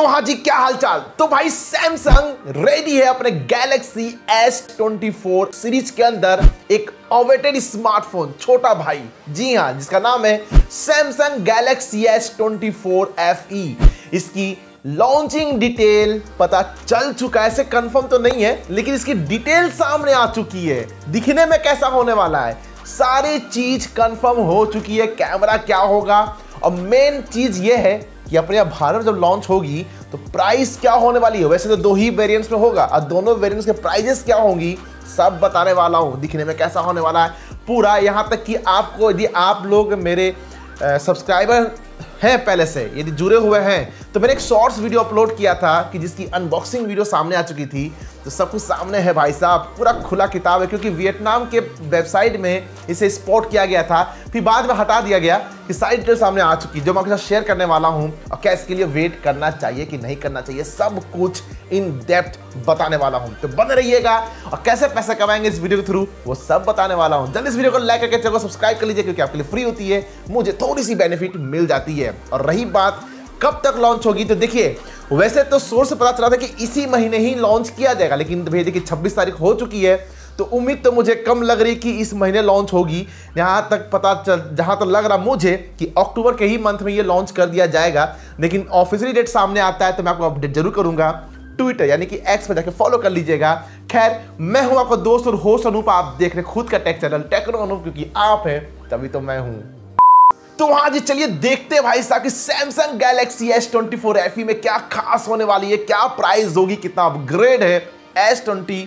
तो हाँ जी, क्या हालचाल? तो भाई सैमसंग रेडी है अपने गैलेक्सी S24 सीरीज़ के अंदर एक अवेटेड स्मार्टफ़ोन छोटा भाई। जी हाँ जिसका नाम है सैमसंग गैलेक्सी S24 FE इसकी लॉन्चिंग डिटेल पता चल चुका है, ऐसे कंफर्म तो नहीं है, लेकिन इसकी डिटेल सामने आ चुकी है। दिखने में कैसा होने वाला है? सारी चीज़ कंफर्म हो चुकी है कैमरा क्या होगा? और मेन चीज़ ये है कि अपने यहाँ भारत में जब लॉन्च होगी तो प्राइस क्या होने वाली है? वैसे तो दो ही वेरियंट्स में होगा। और दोनों वेरियंट्स के प्राइजेस क्या होंगी, सब बताने वाला हूँ। दिखने में कैसा होने वाला है? पूरा यहाँ तक कि आपको, यदि आप लोग मेरे सब्सक्राइबर हैं पहले से, यदि जुड़े हुए हैं तो मैंने एक शॉर्ट्स वीडियो अपलोड किया था कि जिसकी अनबॉक्सिंग वीडियो सामने आ चुकी थी। तो सब कुछ सामने है भाई साहब। पूरा खुला किताब है, क्योंकि वियतनाम के वेबसाइट में इसे स्पॉट किया गया था। फिर बाद में हटा दिया गया कि साइड डिटेल सामने आ चुकी। जो मैं आपके साथ शेयर करने वाला हूँ, और क्या इसके लिए वेट करना चाहिए कि नहीं करना चाहिए, सब कुछ इन डेप्थ बताने वाला हूँ। तो बन रहिएगा, और कैसे पैसा कमाएँगे इस वीडियो के थ्रू वो सब बताने वाला हूँ। जल्द इस वीडियो को लाइक करके चलो सब्सक्राइब कर लीजिए, क्योंकि आपके लिए फ्री होती है। मुझे थोड़ी सी बेनिफिट मिल जाती है। और रही बात, कब तक लॉन्च होगी तो देखिए वैसे तो सोर्स पता चला था कि इसी महीने ही लॉन्च किया जाएगा, लेकिन भैया देखिए, छब्बीस तारीख हो चुकी है तो उम्मीद तो मुझे कम लग रही कि इस महीने लॉन्च होगी। यहाँ तक पता चल, जहाँ तक लग रहा मुझे कि अक्टूबर के ही मंथ में ये लॉन्च कर दिया जाएगा, लेकिन ऑफिशियली डेट सामने आता है तो मैं आपको अपडेट ज़रूर करूँगा। ट्विटर यानी कि एक्स पे जाके फॉलो कर लीजिएगा। खैर, मैं हूँ आपका दोस्त और होस्ट अनूप आप देख रहे खुद का टेक चैनल टेक्नो अनूप क्योंकि आप हैं, तभी तो मैं हूँ। तो वहाँ जी चलिए देखते हैं भाई साहब कि Samsung Galaxy S twenty four F में क्या खास होने वाली है, क्या प्राइस होगी, कितना अपग्रेड है एस ट्वेंटी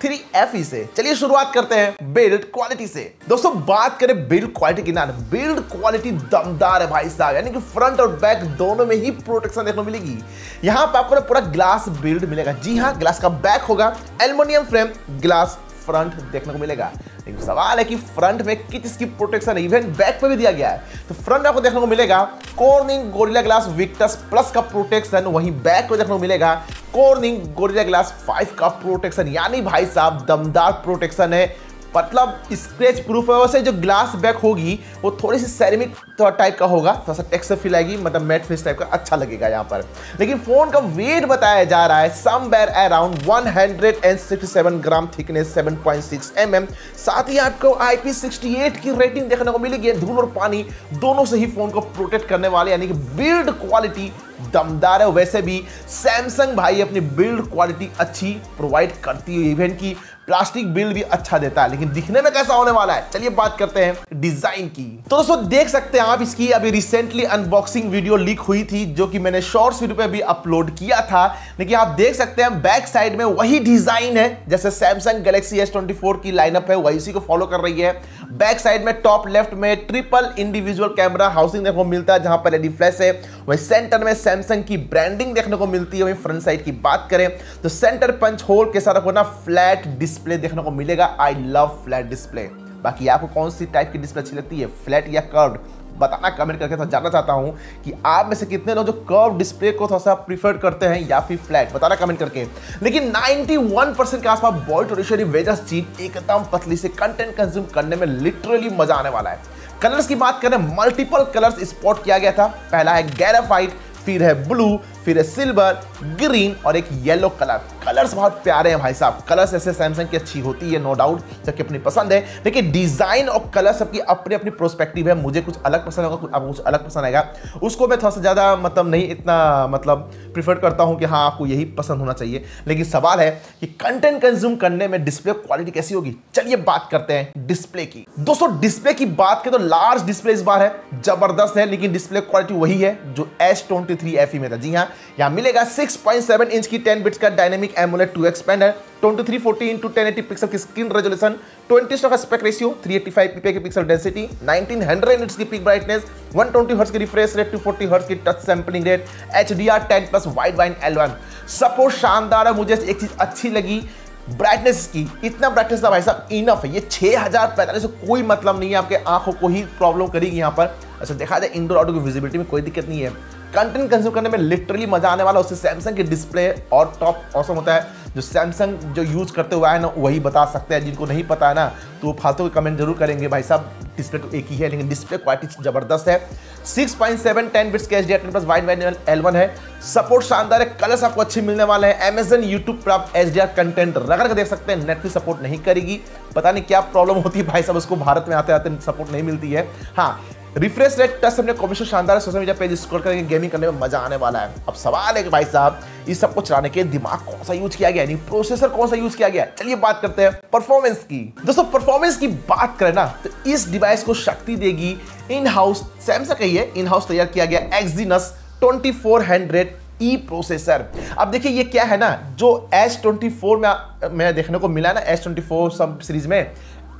थ्री एफ़ से। चलिए शुरुआत करते हैं बिल्ड क्वालिटी से। दोस्तों, बात करें बिल्ड क्वालिटी की ना बिल्ड क्वालिटी दमदार है भाई साहब, यानी कि फ्रंट और बैक दोनों में ही प्रोटेक्शन देखने मिलेगी। यहाँ पर आपको पूरा ग्लास बिल्ड मिलेगा। जी हाँ ग्लास का बैक होगा एल्यूमिनियम फ्रेम ग्लास फ्रंट देखने को मिलेगा। लेकिन सवाल है कि फ्रंट में किस प्रोटेक्शन इवन बैक पर भी दिया गया है? तो फ्रंट आपको देखने को मिलेगा Corning Gorilla glass Victus plus का प्रोटेक्शन वहीं बैक पर देखने को मिलेगा। कोर्निंग गोरिल्ला ग्लास फाइव का प्रोटेक्शन यानी भाई साहब दमदार प्रोटेक्शन है। मतलब स्क्रेच प्रूफ है। वैसे जो ग्लास बैक होगी, वो थोड़ी सी सेरेमिक टाइप का होगा। थोड़ा सा टेक्सचर फील आएगी मतलब मैट फिनिश टाइप का अच्छा लगेगा यहाँ पर। लेकिन फ़ोन का वेट बताया जा रहा है somewhere around 167 gram thickness 7.6 mm साथ ही आपको IP68 की रेटिंग देखने को मिलेगी। धूल और पानी दोनों से ही फ़ोन को प्रोटेक्ट करने वाले, यानी कि बिल्ड क्वालिटी दमदार है। वैसे भी सैमसंग भाई अपनी बिल्ड क्वालिटी अच्छी प्रोवाइड करती है इवन की। प्लास्टिक बिल्ड भी अच्छा देता है, लेकिन दिखने में कैसा होने वाला है? चलिए बात करते हैं डिज़ाइन की। तो दोस्तों, देख सकते हैं आप इसकी अभी रिसेंटली अनबॉक्सिंग वीडियो लीक हुई थी, जो कि मैंने शॉर्ट्स वीडियो पे भी अपलोड किया था। लेकिन आप देख सकते हैं बैक साइड में वही डिज़ाइन है, जैसे सैमसंग गैलेक्सी एस की लाइनअप है, वही इसी को फॉलो कर रही है। बैक साइड में, टॉप लेफ़्ट में ट्रिपल इंडिविजुअल कैमरा हाउसिंग देखने को मिलता है, जहाँ पर एलईडी फ्लैश है। वही सेंटर में सैमसंग की ब्रांडिंग देखने को मिलती है। वही फ्रंट साइड की बात करें तो सेंटर पंच होल के साथ ना फ्लैट डिस्प्ले देखने को मिलेगा। आई लव फ्लैट डिस्प्ले बाकी आपको कौन सी टाइप की डिस्प्ले अच्छी लगती है? फ्लैट या कर्व बताना कमेंट करके थोड़ा जानना चाहता हूँ कि आप में से कितने लोग जो कर्व डिस्प्ले को थोड़ा सा प्रीफर करते हैं या फिर फ्लैट बताना कमेंट करके। लेकिन 91 परसेंट के आसपास बॉय टोरिशरी वेजस चीज़ एकदम पतली से कंटेंट कंज्यूम करने में लिटरली मज़ा आने वाला है। कलर्स की बात करें मल्टीपल कलर्स स्पॉट किया गया था। पहला है गैराफाइट फिर है ब्लू फिर सिल्वर ग्रीन और एक येलो कलर कलर्स बहुत प्यारे हैं भाई साहब. कलर्स ऐसे सैमसंग की अच्छी होती है नो डाउट सबकी अपनी पसंद है. लेकिन डिज़ाइन और कलर सबकी अपनी अपनी प्रोस्पेक्टिव है. मुझे कुछ अलग पसंद होगा आपको कुछ अलग पसंद आएगा. उसको मैं थोड़ा सा ज़्यादा मतलब नहीं इतना मतलब प्रिफर करता हूँ कि हाँ आपको यही पसंद होना चाहिए. लेकिन सवाल है कि कंटेंट कंज्यूम करने में डिस्प्ले क्वालिटी कैसी होगी? चलिए बात करते हैं डिस्प्ले की. दोस्तों डिस्प्ले की बात करें तो लार्ज डिस्प्ले इस बार है, ज़बरदस्त है, लेकिन डिस्प्ले क्वालिटी वही है जो S twenty three F E में था। जी हाँ यहाँ मिलेगा 6.7 इंच की 10 बिट्स का dynamic AMOLED 2 expander 2340 into 1080 pixel की स्क्रीन रेजोल्यूशन 20 का स्पेक रेशियो 385 ppi की पिक्सल डेंसिटी 1900 निट्स की पीक ब्राइटनेस 120 हर्ट्ज की रिफ्रेश रेट 240 हर्ट्ज की touch sampling rate HDR 10 plus Widevine L1 support शानदार है मुझे एक चीज़ अच्छी लगी ब्राइटनेस की। इतना ब्राइटनेस था भाई साहब इनफ है। ये छह हज़ार पैंतालीस से कोई मतलब नहीं है, आपके आँखों को ही प्रॉब्लम करेगी यहाँ पर। अच्छा देखा जाए इंडोर आउटडोर की विजिबिलिटी में कोई दिक्कत नहीं है। कंटेंट कंज्यूम करने में लिटरली मज़ा आने वाला उससे सैमसंग की डिस्प्ले और टॉप औसम होता है। जो सैमसंग जो यूज़ करते हुए है ना, वही बता सकते हैं। जिनको नहीं पता है ना तो वो फालतू के कमेंट ज़रूर करेंगे। भाई साहब डिस्प्ले तो एक ही है, लेकिन डिस्प्ले क्वालिटी ज़बरदस्त है। 6.7 10 बिट्स के H D plus wide wide L one है। सपोर्ट शानदार है कलर्स आपको अच्छे मिलने वाले हैं। अमेजन यूट्यूब पर आप एच डी आर कंटेंट रगड़ देख सकते हैं। नेटफ्लिक्स सपोर्ट नहीं करेगी। पता नहीं क्या प्रॉब्लम होती है। भाई साहब, उसको भारत में आते आते सपोर्ट नहीं मिलती है। हाँ रिफ्रेश रेट टच अपने कॉम्बिनेशन शानदार सोशल मीडिया पेज स्क्रॉल करेंगे गेमिंग करने में मज़ा आने वाला है। अब सवाल है कि भाई साहब, इस सबको चलाने के दिमाग कौन सा यूज़ किया गया प्रोसेसर कौन सा यूज़ किया गया चलिए बात करते हैं परफॉर्मेंस की। दोस्तों परफॉर्मेंस की बात करें ना तो इस डिवाइस को शक्ति देगी इन हाउस सैमसंग का है इन हाउस तैयार किया गया एक्जीनस 2400 ई प्रोसेसर अब देखिए ये क्या है ना, जो S24 में मैं देखने को मिला ना S24 सब सीरीज़ में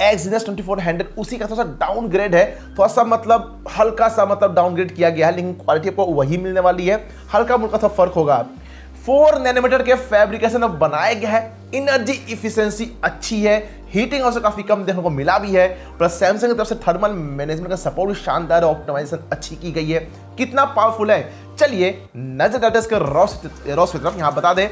एक्सनेस ट्वेंटी फोर हंड्रेड उसी का थोड़ा सा डाउनग्रेड है। थोड़ा सा मतलब हल्का सा मतलब डाउनग्रेड किया गया है, लेकिन क्वालिटी आपको वही मिलने वाली है। हल्का मुल्का सा फ़र्क होगा। फोर नैनोमीटर के फैब्रिकेशन अब बनाया गया है। इनर्जी इफिशियंसी अच्छी है। हीटिंग और काफ़ी कम देखने को मिला भी है। प्लस सैमसंग की तरफ़ से थर्मल मैनेजमेंट का सपोर्ट भी शानदार है। ऑप्टिमाइजेशन अच्छी की गई है। कितना पावरफुल है? चलिए नज़र डाटा इसका रॉस रॉस यहाँ बता दें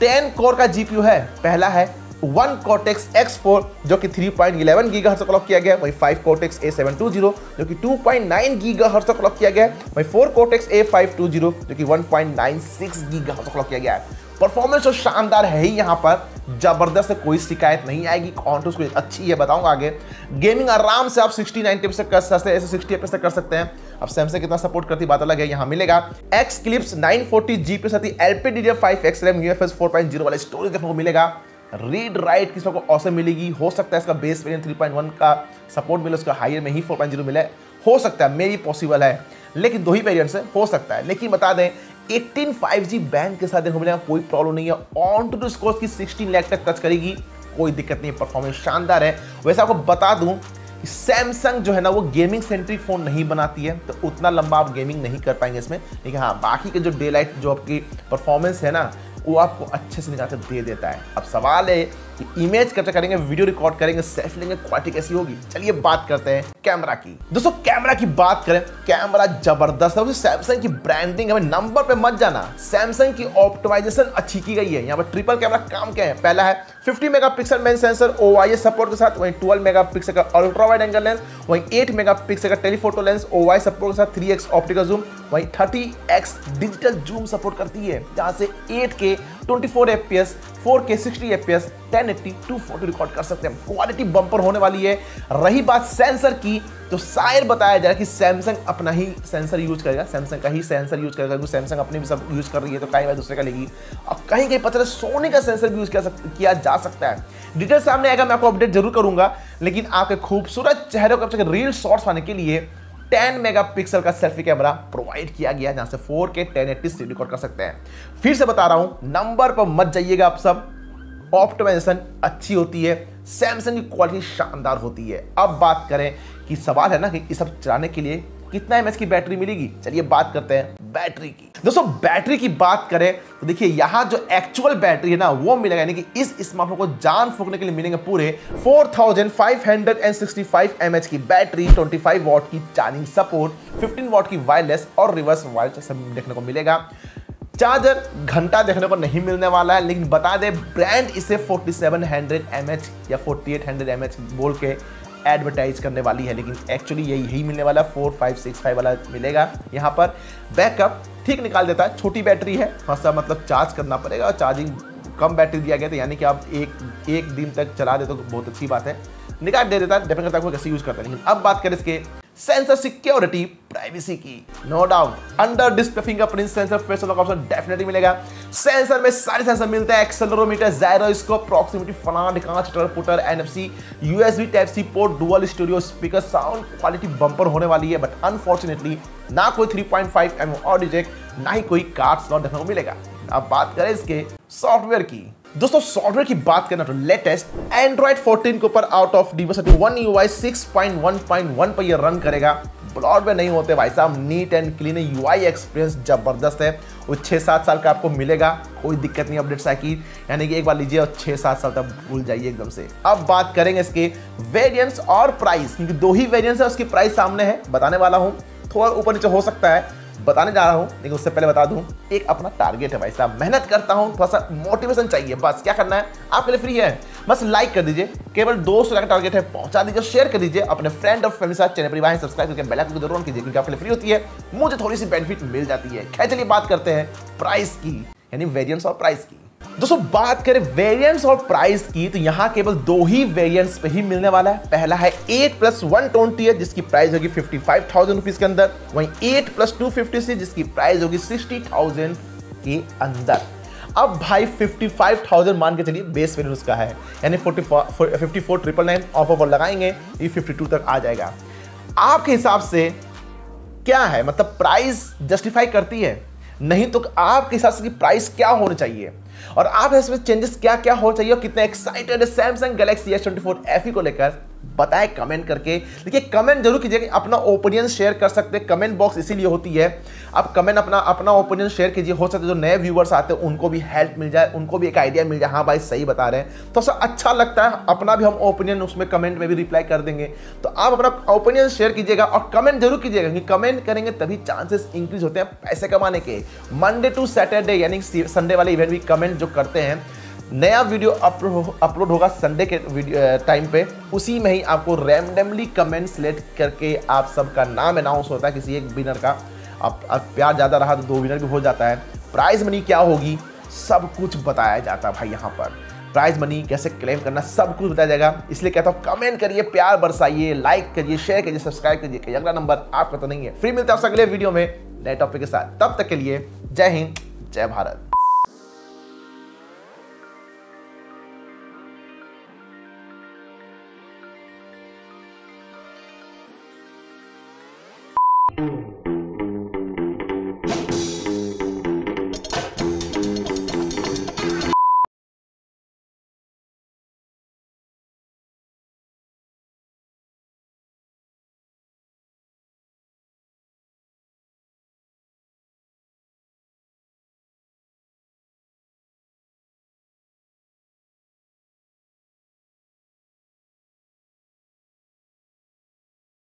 टेन कोर का जीपीयू है। पहला है वन कॉटेक्स X4 जो कि 3.11 गीगा हर्ट्ज क्लॉक किया गया वही फाइव कोटेक्स A720 जो कि 2.9 गीगा हर्ट्ज क्लॉक किया गया वही फोर कोटेक्स A520 जो कि 1.96 गीगा हर्ट्ज क्लॉक किया गया है। परफॉर्मेंस तो शानदार है ही यहाँ पर। ज़बरदस्त कोई शिकायत नहीं आएगी। कॉन्टूस कोई अच्छी है बताऊँगा आगे। गेमिंग आराम से आप 60 90 तक कर सकते हैं, ऐसे 60 तक कर सकते हैं। अब सैमसंग कितना सपोर्ट करती बात अलग है, यहाँ मिलेगा। एक्स क्लिप्स 940 जीपी साथ ही LPDDR5 XRAM UFS 4.0 वाला स्टोरेज देखने को मिलेगा। रीड राइट किसी को औसम मिलेगी? हो सकता है इसका बेस वेरिएंट 3.1 का सपोर्ट मिले, उसका हायर में ही 4.0 मिले। हो सकता है मेरी पॉसिबल है, लेकिन दो ही वेरिएंट से हो सकता है। लेकिन बता दें 18 5G बैंड के साथ देखने कोई प्रॉब्लम नहीं है। ऑन टू स्कोर की 16 लाख तक टच करेगी, कोई दिक्कत नहीं परफॉर्मेंस शानदार है। वैसे आपको बता दूँ कि सैमसंग जो है ना, वो गेमिंग सेंट्रिक फ़ोन नहीं बनाती है तो उतना लंबा आप गेमिंग नहीं कर पाएँगे इसमें। लेकिन हाँ बाकी के जो डे लाइट जो आपकी परफॉर्मेंस है ना वो आपको अच्छे से कर दे देता है। अब सवाल है कि इमेज कैप्चर करेंगे वीडियो रिकॉर्ड करेंगे सेल्फ लेंगे क्वालिटी कैसी होगी? चलिए बात करते हैं कैमरा की। दोस्तों कैमरा की बात करें कैमरा ज़बरदस्त है। सैमसंग की ब्रांडिंग हमें नंबर पे मत जाना। सैमसंग की ऑप्टिमाइजेशन अच्छी की गई है। यहाँ पर ट्रिपल कैमरा काम क्या है। पहला है 50 megapixel main sensor O support के साथ, वहीं 12 मेगापिक्सल का अल्ट्रा वाइड एंगल लेंस वहीं 8 मेगापिक्सल का टेलीफोटो लेंस ओ सपोर्ट के साथ 3x ऑप्टिकल जूम वहीं 30x डिजिटल जूम सपोर्ट करती है। जहाँ से 8K 24 fps 4K 60 fps 1080 240 record कर सकते हैं। क्वालिटी बम्पर होने वाली है। रही बात सेंसर की तो शायद बताया जाए कि सैमसंग अपना ही सेंसर यूज़ करेगा। सैमसंग का ही सेंसर यूज़ करेगा, क्योंकि सैमसंग अपनी भी सब यूज़ कर रही है तो कहीं दूसरे का लेगी। और कहीं कहीं पता सोनी का सेंसर भी यूज़ किया जा सकता है। डिटेल सामने आएगा, मैं आपको अपडेट ज़रूर करूँगा, लेकिन आपके खूबसूरत चेहरे को रील शॉर्ट्स आने के लिए 10 मेगापिक्सल का सेल्फी कैमरा प्रोवाइड किया गया जहाँ से 4K 1080 रिकॉर्ड कर सकते हैं। फिर से बता रहा हूँ, नंबर पर मत जाइएगा आप सब। ऑप्टिमाइजेशन अच्छी होती है, सैमसंग की क्वालिटी शानदार होती है। अब बात करें कि सवाल है ना कि ये सब चलाने के लिए कितना एमएच की बैटरी मिलेगी? चलिए बात करते हैं बैटरी की। दोस्तों, बैटरी की बात करें तो देखिए यहाँ जो एक्चुअल बैटरी है ना, वो मिलेगा, यानी कि इस स्मार्टफ़ोन को जान फूकने के लिए मिलेंगे पूरे 4565 एमएच की बैटरी 25 वॉट की चार्जिंग सपोर्ट 15 वॉट की वायरलेस और रिवर्स वायरलेस देखने को मिलेगा। चार्जर घंटा देखने को नहीं मिलने वाला है, लेकिन बता दे ब्रांड इसे 4700 mAh या 4800 mAh बोल के एडवर्टाइज करने वाली है, लेकिन एक्चुअली यही यही मिलने वाला फोर फाइव सिक्स फाइव वाला मिलेगा। यहाँ पर बैकअप ठीक निकाल देता है, छोटी बैटरी है सा मतलब चार्ज करना पड़ेगा, और चार्जिंग कम बैटरी दिया गया था, यानी कि आप एक एक दिन तक चला देते तो बहुत अच्छी बात है। निकाल दे देता है डिपेंड करता है कैसे यूज़ करता है। लेकिन अब बात करें इसके सेंसर सिक्योरिटी प्राइवेसी की no doubt under display fingerprint sensor face unlock option definitely मिलेगा। सेंसर में सारे सेंसर मिलते हैं एक्सेलरोमीटर जायरोस्कोप प्रॉक्सिमिटी फलान कांच putter NFC USB type C port dual studio speaker sound quality bumper होने वाली है बट अनफॉर्चुनेटली ना कोई 3.5 एमएम ऑडियो जैक ना ही कोई कार्ड स्लॉट देखने को मिलेगा। अब बात करें इसके सॉफ्टवेयर की। दोस्तों सॉफ्टवेयर की बात करना तो लेटेस्ट एंड्रॉइड 14 के ऊपर out of diversity One U I six point one पर यह रन करेगा। ब्रॉड में नहीं होते भाई साहब neat and clean U I experience ज़बरदस्त है। वो छः सात साल का आपको मिलेगा, कोई दिक्कत नहीं अपडेट की यानी कि एक बार लीजिए और छः सात साल तक भूल जाइए एकदम से। अब बात करेंगे इसके वेरियंट्स और प्राइस क्योंकि दो ही वेरियंट्स है, उसकी प्राइस सामने है, बताने वाला हूँ। थोड़ा ऊपर नीचे हो सकता है। बताने जा रहा हूँ, लेकिन उससे पहले बता दूँ, एक अपना टारगेट है भाई साहब। मेहनत करता हूँ थोड़ा सा मोटिवेशन चाहिए, बस। क्या करना है? आपके लिए फ्री है। बस लाइक कर दीजिए। केवल दो सौ का टारगेट है, पहुँचा दीजिए शेयर कर दीजिए। अपने फ्रेंड और फैमिली साथ चैनल परिवार सब्सक्राइब करके बेल आइकन को ज़रूर कीजिए, क्योंकि आपके लिए फ्री होती है। मुझे थोड़ी सी बेनिफिट मिल जाती है। खैर चलिए बात करते हैं प्राइस की, यानी वेरियंस और प्राइस की। दोस्तों बात करें वेरिएंट्स और प्राइस की तो यहाँ केवल दो ही वेरिएंट्स पे ही मिलने वाला है। पहला है 8 प्लस वन ट्वेंटी है जिसकी प्राइस होगी फिफ्टी फाइव थाउज़ेंड रुपीज़ के अंदर। वहीं 8 प्लस टू फिफ्टी सी जिसकी प्राइस होगी सिक्सटी थाउज़ेंड के अंदर। अब भाई 55,000 मान के चलिए बेस वेरियंट उसका है। यानी 44 fifty four triple nine of offer लगाएँगे ये 52 तक आ जाएगा। आपके हिसाब से क्या है? मतलब प्राइस जस्टिफाई करती है? नहीं तो आपके हिसाब से प्राइस क्या होना चाहिए? और आप इसमें चेंजेस क्या क्या हो चाहिए और कितने एक्साइटेड है Samsung Galaxy S twenty four F को लेकर? बताएँ कमेंट करके। देखिए कमेंट ज़रूर कीजिएगा अपना ओपिनियन शेयर कर सकते हैं। कमेंट बॉक्स इसीलिए होती है। आप कमेंट अपना अपना ओपिनियन शेयर कीजिए। हो सकता है जो नए व्यूवर्स आते हैं, उनको भी हेल्प मिल जाए, उनको भी एक आइडिया मिल जाए। हाँ भाई, सही बता रहे हैं। तो सब अच्छा लगता है। अपना भी हम ओपिनियन उसमें कमेंट में भी रिप्लाई कर देंगे। तो आप अपना ओपिनियन शेयर कीजिएगा और कमेंट ज़रूर कीजिएगा, क्योंकि कमेंट करेंगे तभी चांसेस इंक्रीज होते हैं पैसे कमाने के। मंडे टू सैटरडे यानी संडे वाले इवेंट भी कमेंट जो करते हैं नया वीडियो अपलोड होगा संडे के टाइम पे। उसी में ही आपको रैंडमली कमेंट सेलेक्ट करके आप सबका नाम अनाउंस होता है, किसी एक विनर का। अब अब प्यार ज़्यादा रहा तो दो विनर भी हो जाता है। प्राइज मनी क्या होगी? सब कुछ बताया जाता है भाई यहाँ पर। प्राइज मनी कैसे क्लेम करना, सब कुछ बताया जाएगा। इसलिए कहता हूँ कमेंट करिए, प्यार बरसाइए लाइक करिए शेयर करिए सब्सक्राइब करिए अगला नंबर आपका तो नहीं है। फ्री मिलता है अगले वीडियो में नए टॉपिक के साथ। तब तक के लिए जय हिंद, जय भारत।